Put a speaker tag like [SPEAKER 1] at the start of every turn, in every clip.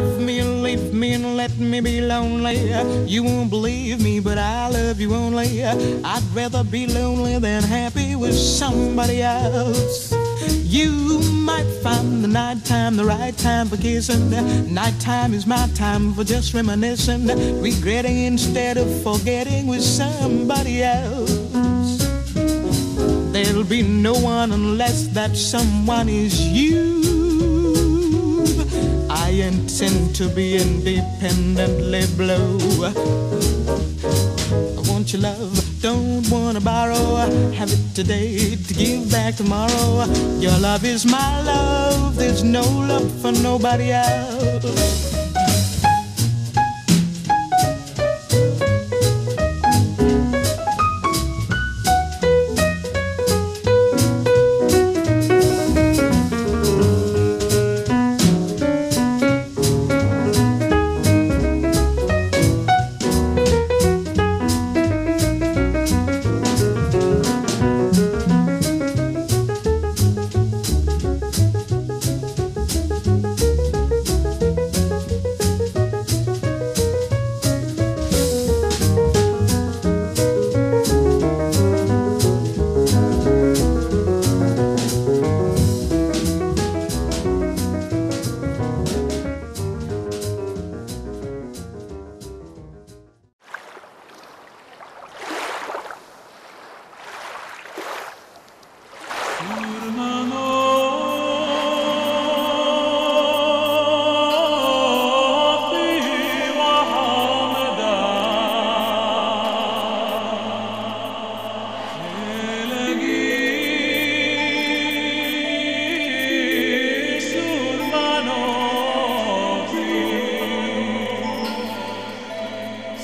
[SPEAKER 1] off me and leave me and let me be lonely. You won't believe me, but I love you only. I'd rather be lonely than happy with somebody else. You might find the nighttime the right time for kissing. Nighttime is my time for just reminiscing, regretting instead of forgetting with somebody else. There'll be no one unless that someone is you. I intend to be independently blue. I want your love, don't wanna borrow. Have it today to give back tomorrow. Your love is my love, there's no love for nobody else.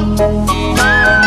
[SPEAKER 1] Bye.